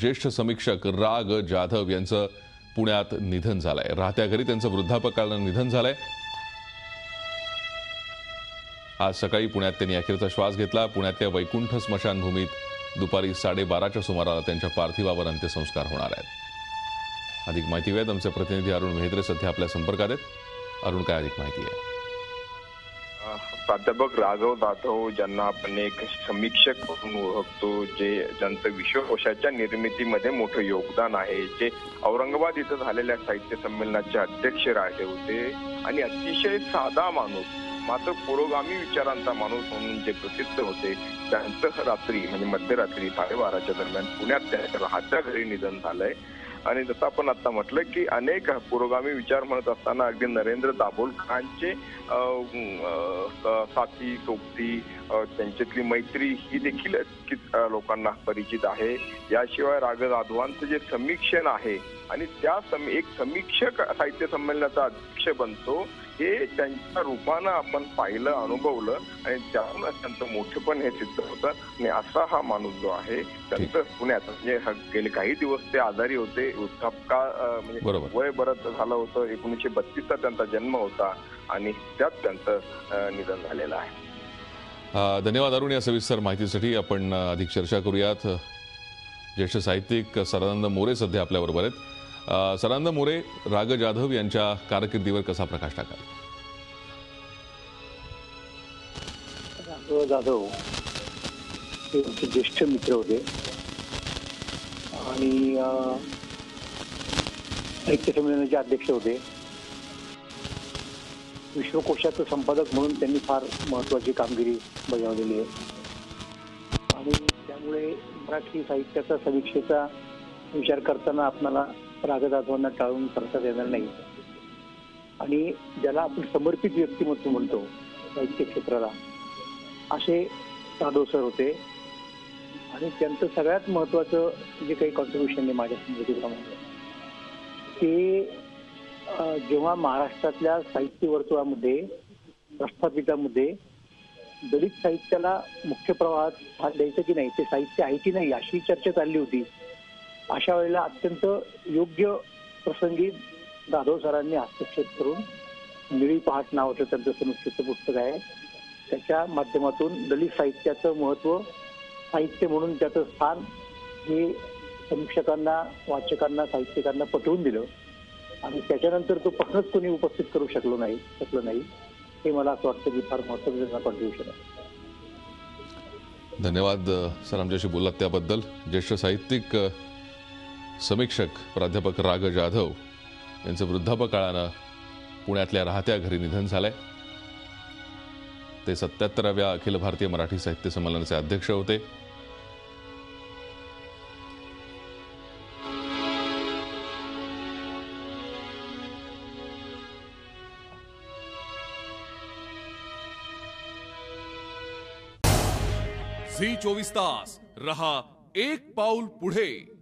ज्येष्ठ समीक्षक राग जाधव यांचं पुण्यात निधन झालंय. राहत्या घरी त्यांचं वृद्धापकाळानं निधन झालंय. आज सकाळी पुण्यात त्यांनी अखेरचा श्वास घेतला. पुण्यातल्या वैकुंठ स्मशानभूमीत दुपारी साडेबाराच्या सुमाराला त्यांच्या पार्थिवावर अंत्यसंस्कार होणार आहेत. अधिक माहिती वेळेत आमचे प्रतिनिधी अरुण मेहद्रे सध्या आपल्या संपर्कात आहेत. अरुण काय अधिक माहिती आहे? प्राध्यापक राघव जाधव ज्यांना आपण एक समीक्षक म्हणून ओळखतो जे ज्यांचं विश्वकोशाच्या निर्मितीमध्ये मोठं योगदान आहे जे औरंगाबाद इथं झालेल्या साहित्य संमेलनाचे अध्यक्ष राहिले होते. आणि अतिशय साधा माणूस मात्र पुरोगामी विचारांचा माणूस म्हणून जे प्रसिद्ध होते त्यांचं रात्री म्हणजे मध्यरात्री साडेबाराच्या दरम्यान पुण्यात त्यांच्या राहत्या घरी निधन झालंय. आणि जसं आपण आता म्हटलं की अनेक पुरोगामी विचार म्हणत असताना अगदी नरेंद्र दाभोलकरांचे साथी सोबती त्यांच्यातली मैत्री ही देखील लोकांना परिचित आहे. याशिवाय राग जाधवांचं जे समीक्षण आहे आणि त्या एक समीक्षक साहित्य संमेलनाचा अध्यक्ष बनतो हे त्यांच्या रूपानं आपण पाहिलं अनुभवलं आणि त्यातूनच त्यांचं मोठेपण हे सिद्ध होतं. आणि असा हा माणूस जो आहे त्यांचं पुण्यात म्हणजे गेले काही दिवस ते आजारी होते. वृद्धापकाळ म्हणजे वय बरंच झालं होतं. एकोणीशे बत्तीसचा त्यांचा जन्म होता आणि त्यात त्यांचं निधन झालेलं आहे. धन्यवाद अरुण या सविस्तर माहितीसाठी. आपण अधिक चर्चा करूयात. ज्येष्ठ साहित्यिक सदानंद मोरे सध्या आपल्याबरोबर आहेत. सरांद मोरे राग जाधव यांच्या कारकिर्दीवर कसा प्रकाश टाकाल? राघव जाधव हे ज्येष्ठ मित्र होते. आणि साहित्य संमेलनाचे अध्यक्ष होते. विश्वकोशाचं संपादक म्हणून त्यांनी फार महत्वाची कामगिरी बजावलेली आहे. आणि त्यामुळे मराठी साहित्याचा समीक्षेचा विचार करताना आपल्याला रागदात्वांना टाळून करता येणार नाही. आणि ज्याला आपण समर्पित व्यक्तिमत्व म्हणतो साहित्य क्षेत्राला असे साधो सर होते. आणि त्यांचं सगळ्यात महत्वाचं जे काही कॉन्ट्रीब्युशन आहे माझ्या स्मृतीप्रमाणे ते जेव्हा महाराष्ट्रातल्या साहित्य वर्तुळामध्ये प्रस्थापितामध्ये दलित साहित्याला मुख्य प्रवाहात भाग द्यायचं की नाही ते साहित्य आहे की नाही अशी चर्चा चालली होती. अशा वेळेला अत्यंत योग्य प्रसंगी जाधव सरांनी हस्तक्षेप करून निळी पहाट नावाचं त्यांचं समीक्षेचं पुस्तक आहे. त्याच्या माध्यमातून दलित साहित्याचं महत्त्व साहित्य म्हणून त्याचं स्थान हे समीक्षकांना वाचकांना साहित्यकांना पटवून दिलं. आणि त्याच्यानंतर तो प्रश्नच कोणी उपस्थित करू शकलो नाही शकलं नाही हे मला असं वाटतं की फार महत्वाचं कॉन्ट्रीब्युशन आहे. धन्यवाद सर आमच्याशी बोललात त्याबद्दल. ज्येष्ठ साहित्यिक समीक्षक प्राध्यापक राग जाधव यांचं वृद्धापकाळानं पुण्यातल्या राहत्या घरी निधन झालंय. ते सत्याहत्तराव्या अखिल भारतीय मराठी साहित्य संमेलनाचे अध्यक्ष होते. झी चोवीस तास रहा एक पाऊल पुढे.